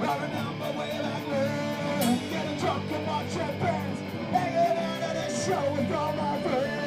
Driving down my drunk and watching bands Hanging out at a show with all my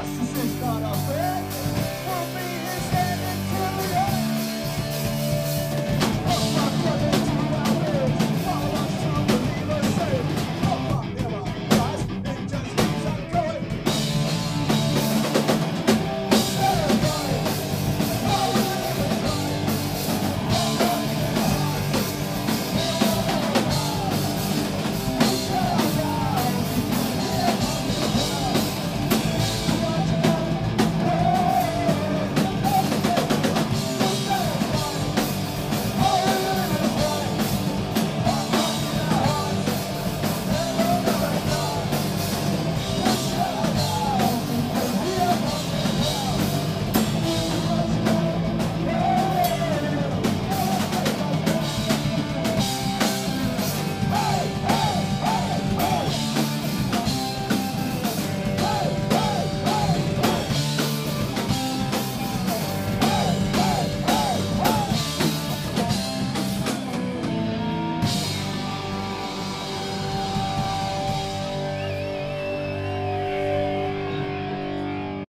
our sisters, God, our friends.